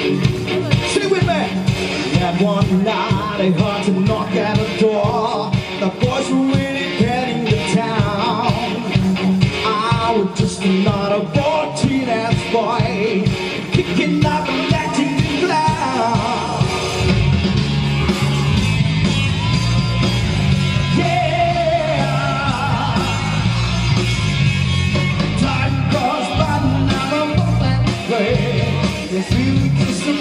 Stay with me. That one night I heard to knock at the door. The boys were really heading the town. I was just another 14 ass boy, kicking up Eu fico